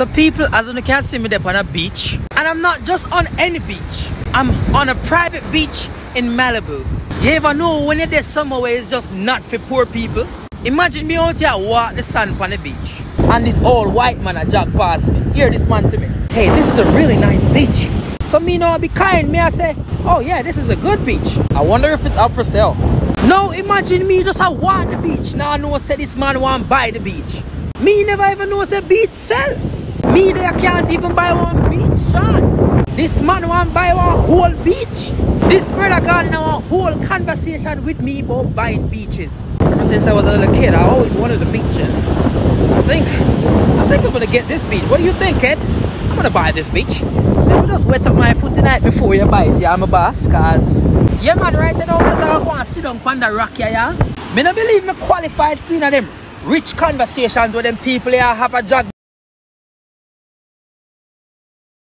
So people, as you can see me there on a beach, and I'm not just on any beach. I'm on a private beach in Malibu. You ever know when you're there somewhere it's just not for poor people? Imagine me out here walk the sun on the beach. And this old white man a jog past me. Hear this man to me. Hey, this is a really nice beach. So me know I be kind. Me I say, oh yeah, this is a good beach. I wonder if it's up for sale. No, imagine me just a walk the beach. Now I know say this man want buy the beach. Me never even know say beach sell. Me there can't even buy one beach shots. This man want buy one whole beach. This brother got now a whole conversation with me about buying beaches. Ever since I was a little kid, I always wanted a beach. I think, I think I'm gonna get this beach. What do you think, kid? I'm gonna buy this beach. Let me just wet up my foot tonight before you buy it, yeah, I'm a boss, cause yeah man, right now, I want to sit on the rock, yeah, yeah. Me no believe me qualified for them rich conversations with them people here have a jog